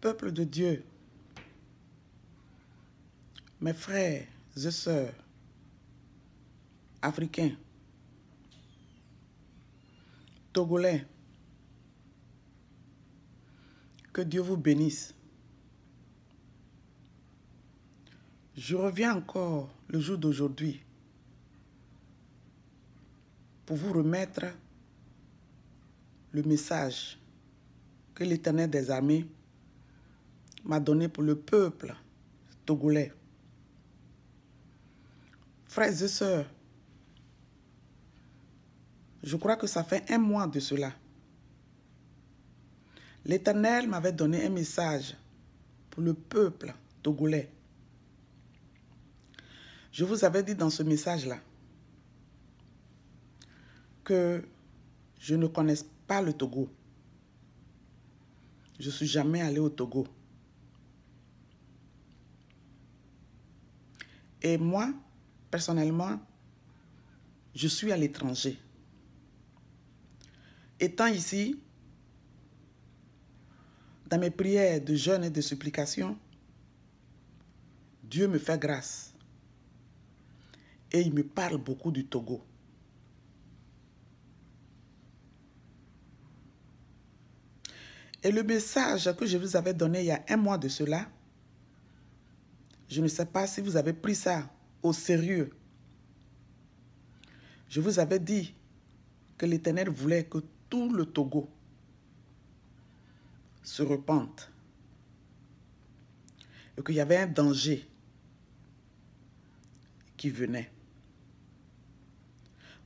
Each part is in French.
Peuple de Dieu, mes frères et sœurs africains, togolais, que Dieu vous bénisse. Je reviens encore le jour d'aujourd'hui pour vous remettre le message que l'Éternel des armées m'a donné pour le peuple togolais. Frères et sœurs, je crois que ça fait un mois de cela. L'Éternel m'avait donné un message pour le peuple togolais. Je vous avais dit dans ce message-là que je ne connais pas le Togo. Je ne suis jamais allé au Togo. Et moi, personnellement, je suis à l'étranger. Étant ici, dans mes prières de jeûne et de supplication, Dieu me fait grâce. Et il me parle beaucoup du Togo. Et le message que je vous avais donné il y a un mois de cela, je ne sais pas si vous avez pris ça au sérieux. Je vous avais dit que l'Éternel voulait que tout le Togo se repente et qu'il y avait un danger qui venait.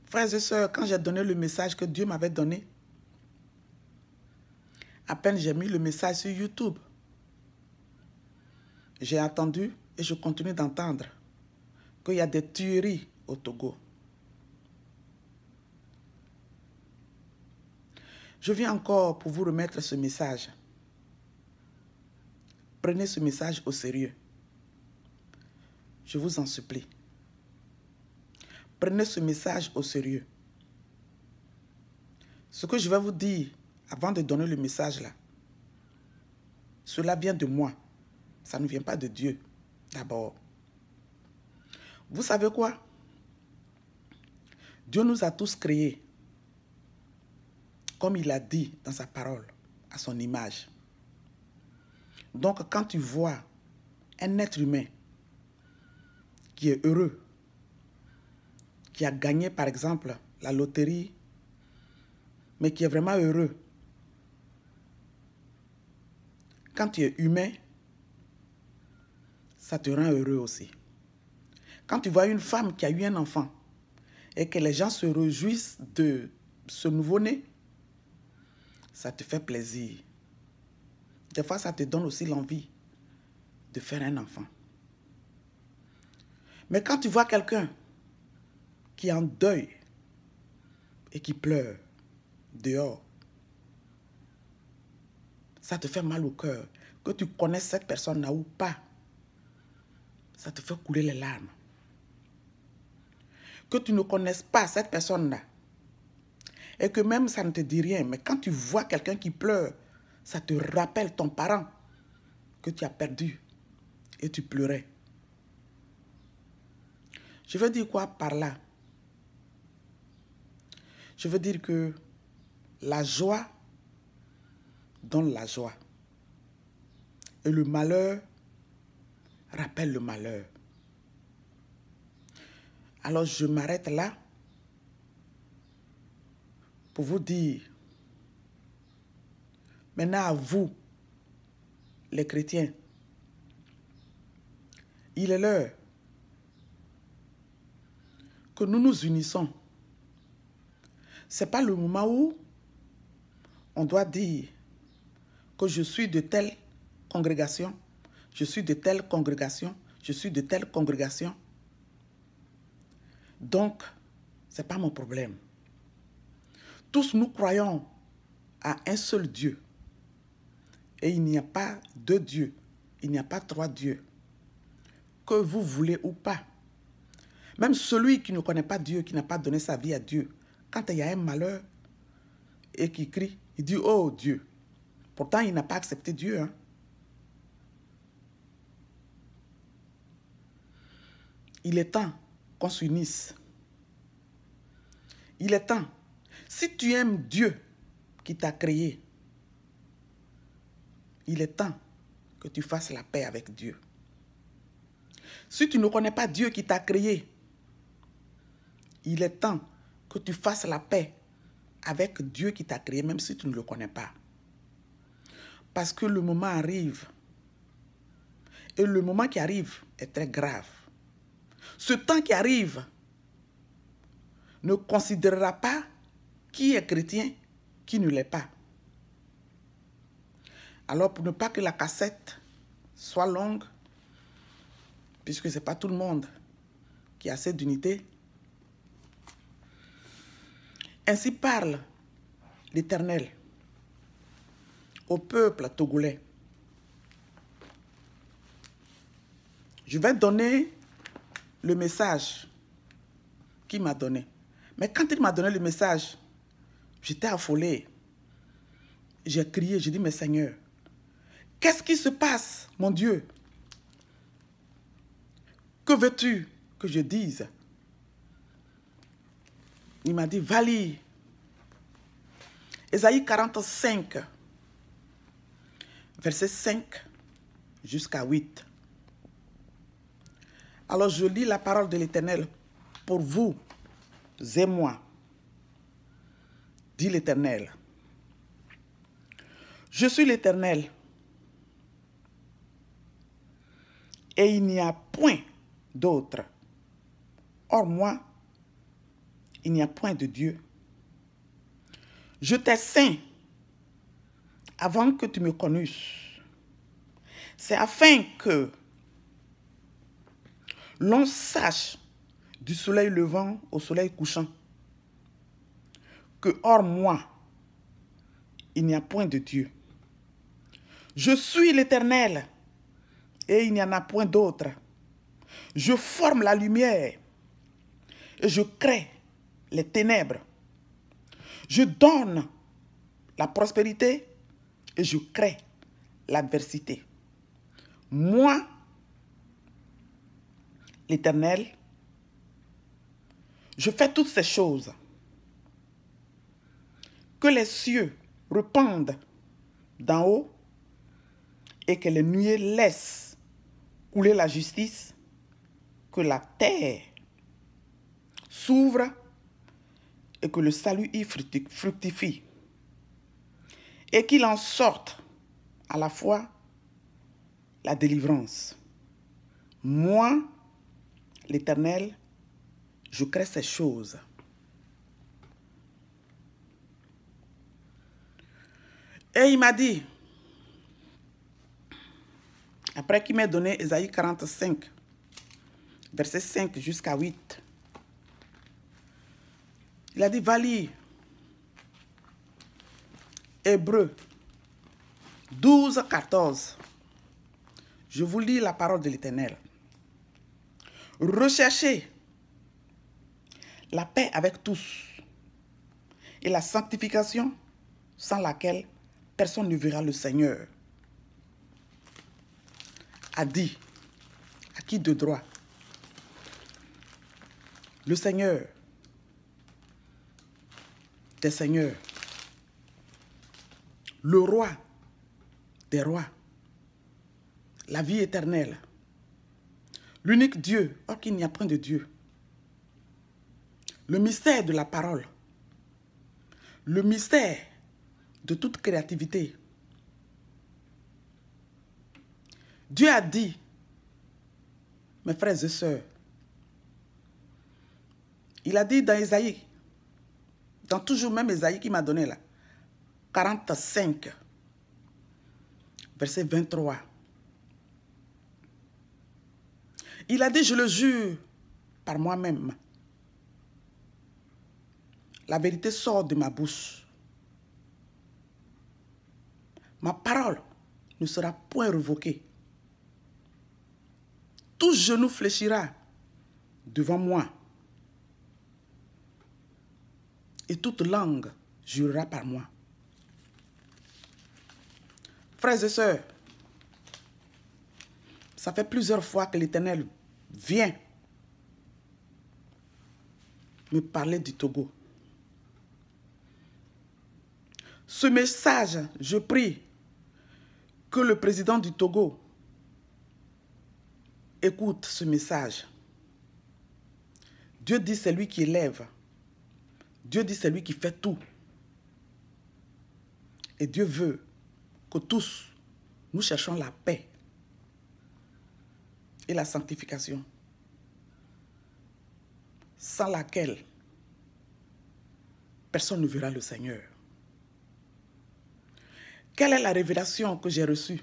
Frères et sœurs, quand j'ai donné le message que Dieu m'avait donné, à peine j'ai mis le message sur YouTube. J'ai attendu et je continue d'entendre qu'il y a des tueries au Togo. Je viens encore pour vous remettre ce message. Prenez ce message au sérieux. Je vous en supplie. Prenez ce message au sérieux. Ce que je vais vous dire avant de donner le message là, cela vient de moi. Ça ne vient pas de Dieu, d'abord. Vous savez quoi? Dieu nous a tous créés, comme il a dit dans sa parole, à son image. Donc quand tu vois un être humain qui est heureux, qui a gagné par exemple la loterie, mais qui est vraiment heureux, quand tu es humain, ça te rend heureux aussi. Quand tu vois une femme qui a eu un enfant et que les gens se réjouissent de ce nouveau-né, ça te fait plaisir. Des fois, ça te donne aussi l'envie de faire un enfant. Mais quand tu vois quelqu'un qui est en deuil et qui pleure dehors, ça te fait mal au cœur. Que tu connaisses cette personne-là ou pas, ça te fait couler les larmes. Que tu ne connaisses pas cette personne-là, et que même ça ne te dit rien, mais quand tu vois quelqu'un qui pleure, ça te rappelle ton parent que tu as perdu et tu pleurais. Je veux dire quoi par là? Je veux dire que la joie donne la joie. Et le malheur rappelle le malheur. Alors je m'arrête là pour vous dire, maintenant à vous, les chrétiens, il est l'heure que nous nous unissons. Ce n'est pas le moment où on doit dire que je suis de telle congrégation, je suis de telle congrégation, je suis de telle congrégation. Donc, ce n'est pas mon problème. Tous nous croyons à un seul Dieu. Et il n'y a pas deux dieux, il n'y a pas trois dieux. Que vous voulez ou pas. Même celui qui ne connaît pas Dieu, qui n'a pas donné sa vie à Dieu, quand il y a un malheur et qui crie, il dit, oh Dieu, Pourtant, il n'a pas accepté Dieu. Hein. Il est temps qu'on s'unisse. Il est temps. Si tu aimes Dieu qui t'a créé, il est temps que tu fasses la paix avec Dieu. Si tu ne connais pas Dieu qui t'a créé, il est temps que tu fasses la paix avec Dieu qui t'a créé, même si tu ne le connais pas. Parce que le moment arrive. Et le moment qui arrive est très grave. Ce temps qui arrive ne considérera pas qui est chrétien, qui ne l'est pas. Alors pour ne pas que la cassette soit longue, puisque ce n'est pas tout le monde qui a cette unité, ainsi parle l'Éternel au peuple togolais. Je vais donner le message qu'il m'a donné. Mais quand il m'a donné le message, j'étais affolé. J'ai crié, j'ai dit, mais Seigneur, qu'est-ce qui se passe, mon Dieu? Que veux-tu que je dise? Il m'a dit, va lire. Ésaïe 45, verset 5 jusqu'à 8. Alors je lis la parole de l'Éternel pour vous et moi, dit l'Éternel. Je suis l'Éternel et il n'y a point d'autre. Or moi, il n'y a point de Dieu. Je t'ai saint avant que tu me connusses. C'est afin que l'on sache du soleil levant au soleil couchant que hors moi, il n'y a point de Dieu. Je suis l'Éternel et il n'y en a point d'autre. Je forme la lumière et je crée les ténèbres. Je donne la prospérité et je crée l'adversité. Moi, l'Éternel, je fais toutes ces choses. Que les cieux répandent d'en haut et que les nuées laissent couler la justice, que la terre s'ouvre et que le salut y fructifie et qu'il en sorte à la fois la délivrance. Moi, l'Éternel, je crée ces choses. Et il m'a dit, après qu'il m'a donné Esaïe 45, verset 5 jusqu'à 8, il a dit, va lire Hébreu 12, 14. Je vous lis la parole de l'Éternel. Recherchez la paix avec tous et la sanctification sans laquelle personne ne verra le Seigneur. A dit, à qui de droit? Le Seigneur des seigneurs, le roi des rois, la vie éternelle, l'unique Dieu, or qu'il n'y a point de Dieu, le mystère de la parole, le mystère de toute créativité. Dieu a dit, mes frères et sœurs, il a dit dans Isaïe, dans toujours même Isaïe qui m'a donné là, 45, verset 23. Il a dit, je le jure par moi-même, la vérité sort de ma bouche. Ma parole ne sera point révoquée. Tout genou fléchira devant moi. Et toute langue jurera par moi. Frères et sœurs, ça fait plusieurs fois que l'Éternel vient me parlait du Togo. Ce message, je prie que le président du Togo écoute ce message. Dieu dit c'est lui qui élève. Dieu dit c'est lui qui fait tout. Et Dieu veut que tous, nous cherchons la paix et la sanctification, sans laquelle personne ne verra le Seigneur. Quelle est la révélation que j'ai reçue?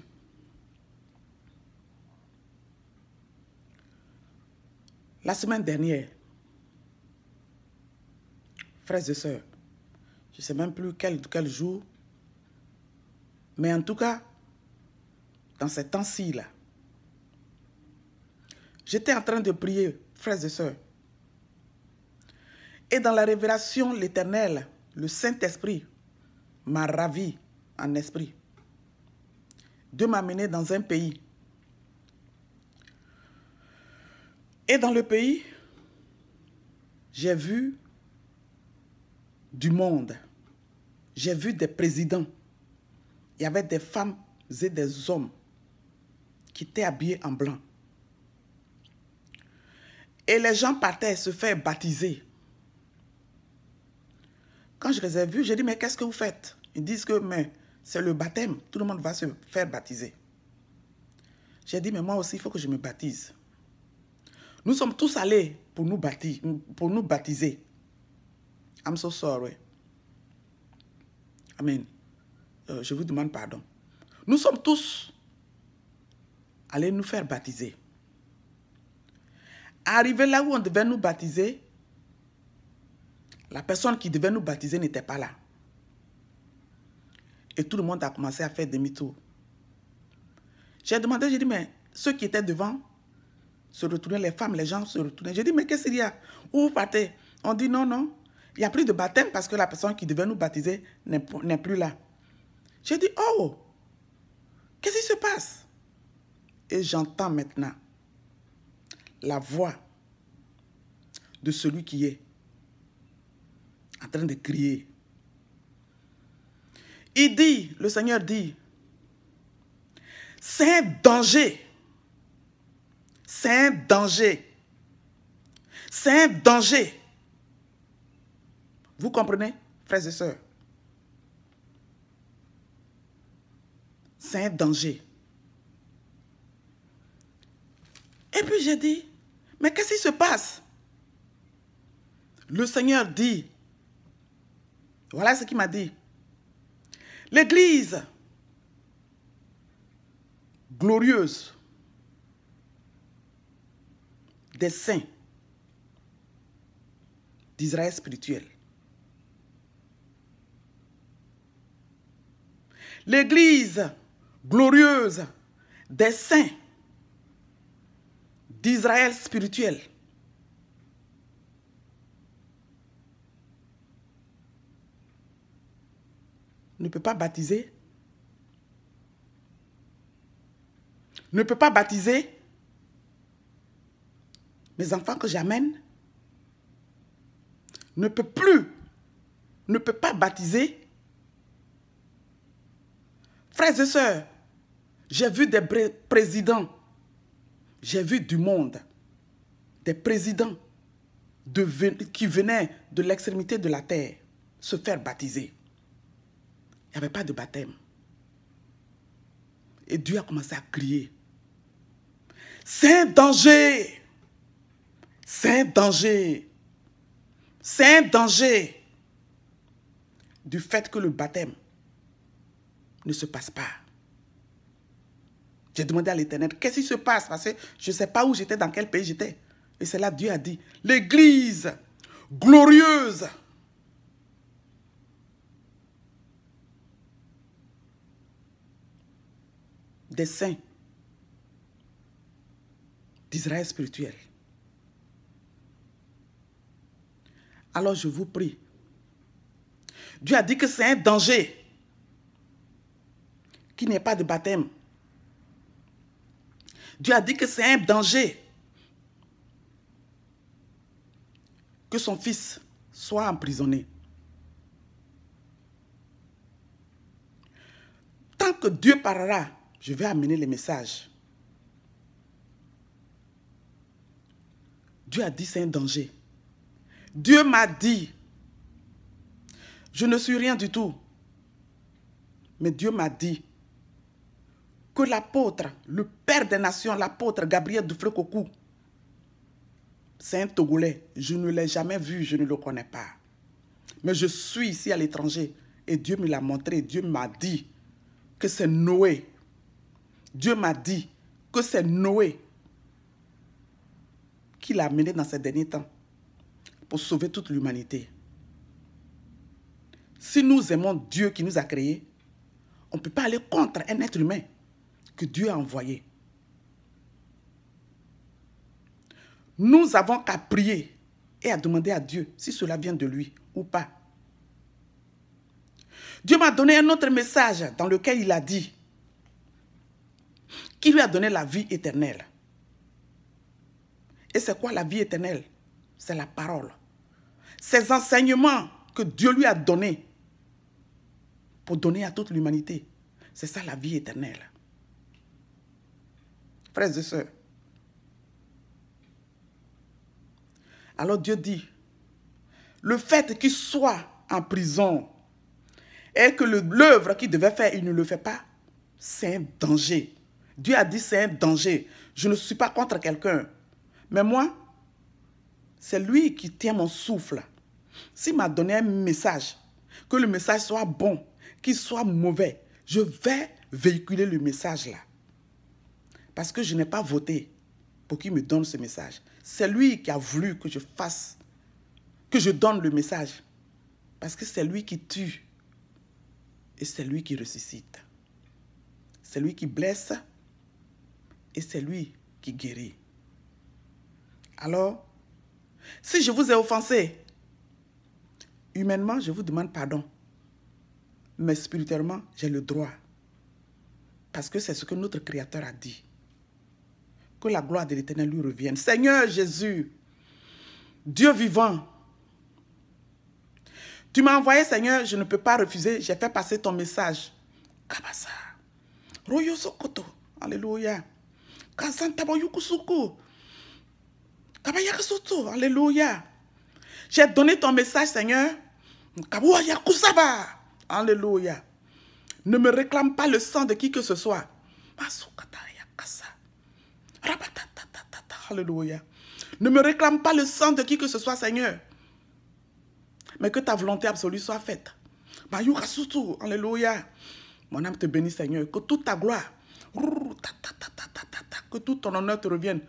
La semaine dernière, frères et sœurs, je ne sais même plus quel, quel jour, mais en tout cas, dans ces temps-ci, là, j'étais en train de prier, frères et sœurs. Et dans la révélation, l'Éternel, le Saint-Esprit, m'a ravi en esprit. Dieu m'a mené dans un pays Et dans le pays, j'ai vu du monde. J'ai vu des présidents. Il y avait des femmes et des hommes qui étaient habillés en blanc. Et les gens partaient se faire baptiser. Quand je les ai vus, j'ai dit, mais qu'est-ce que vous faites? Ils disent que c'est le baptême, tout le monde va se faire baptiser. J'ai dit, mais moi aussi, il faut que je me baptise. Nous sommes tous allés pour nous, baptiser. Pour nous baptiser. I'm so sorry. Amen. Euh, je vous demande pardon. Nous sommes tous allés nous faire baptiser. Arrivé là où on devait nous baptiser, la personne qui devait nous baptiser n'était pas là. Et tout le monde a commencé à faire demi-tour. J'ai demandé, j'ai dit, mais ceux qui étaient devant, se retourner, les femmes, les gens se retournaient. J'ai dit, mais qu'est-ce qu'il y a? Où vous partez? On dit, non, non, il n'y a plus de baptême parce que la personne qui devait nous baptiser n'est plus là. J'ai dit, oh, qu'est-ce qui se passe? Et j'entends maintenant la voix de celui qui est en train de crier. Il dit, le Seigneur dit, c'est un danger c'est un danger. C'est un danger. Vous comprenez, frères et sœurs? C'est un danger. Et puis j'ai dit, mais qu'est-ce qui se passe? Le Seigneur dit, voilà ce qu'il m'a dit. L'église glorieuse des saints d'Israël spirituel. L'église glorieuse des saints d'Israël spirituel. ne peut pas baptiser, ne peut pas baptiser mes enfants que j'amène ne peut plus, ne peut pas baptiser. Frères et sœurs, j'ai vu des présidents, j'ai vu du monde, des présidents de, qui venaient de l'extrémité de la terre se faire baptiser. Il n'y avait pas de baptême. Et Dieu a commencé à crier. C'est un danger. C'est un danger. C'est un danger du fait que le baptême ne se passe pas. J'ai demandé à l'Éternel, qu'est-ce qui se passe? Parce que je ne sais pas où j'étais, dans quel pays j'étais. Et c'est là Dieu a dit, l'Église glorieuse des saints d'Israël spirituel Alors je vous prie. Dieu a dit que c'est un danger qu'il n'y ait pas de baptême. Dieu a dit que c'est un danger que son fils soit emprisonné. Tant que Dieu parlera, je vais amener les messages. Dieu a dit c'est un danger. Dieu m'a dit, je ne suis rien du tout. Mais Dieu m'a dit que l'apôtre, le père des nations, l'apôtre Gabriel Dufresne c'est un Togolais. Je ne l'ai jamais vu, je ne le connais pas. Mais je suis ici à l'étranger et Dieu me l'a montré. Dieu m'a dit que c'est Noé. Dieu m'a dit que c'est Noé qui l'a amené dans ces derniers temps pour sauver toute l'humanité. Si nous aimons Dieu qui nous a créés, on ne peut pas aller contre un être humain que Dieu a envoyé. Nous avons qu'à prier et à demander à Dieu si cela vient de lui ou pas. Dieu m'a donné un autre message dans lequel il a dit qu'il lui a donné la vie éternelle. Et c'est quoi la vie éternelle? C'est la parole. Ces enseignements que Dieu lui a donnés pour donner à toute l'humanité. C'est ça la vie éternelle. Frères et sœurs, Alors Dieu dit, le fait qu'il soit en prison et que l'œuvre qu'il devait faire, il ne le fait pas, c'est un danger. Dieu a dit c'est un danger. Je ne suis pas contre quelqu'un. Mais moi, c'est lui qui tient mon souffle. S'il m'a donné un message, que le message soit bon, qu'il soit mauvais, je vais véhiculer le message là. Parce que je n'ai pas voté pour qu'il me donne ce message. C'est lui qui a voulu que je fasse, que je donne le message. Parce que c'est lui qui tue et c'est lui qui ressuscite. C'est lui qui blesse et c'est lui qui guérit. Alors, si je vous ai offensé, humainement, je vous demande pardon. Mais spirituellement, j'ai le droit. Parce que c'est ce que notre Créateur a dit que la gloire de l'Éternel lui revienne. Seigneur Jésus, Dieu vivant, tu m'as envoyé, Seigneur, je ne peux pas refuser. J'ai fait passer ton message. Kabasa. Royo. Alléluia. Alléluia. J'ai donné ton message, Seigneur. Alléluia. Ne me réclame pas le sang de qui que ce soit. Alléluia. Ne me réclame pas le sang de qui que ce soit, Seigneur. Mais que ta volonté absolue soit faite. Alléluia. Mon âme te bénit, Seigneur. Que toute ta gloire, que tout ton honneur te revienne.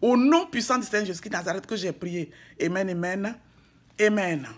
Au nom puissant du Seigneur Jésus-Christ Nazareth que j'ai prié. Amen, amen. Amen.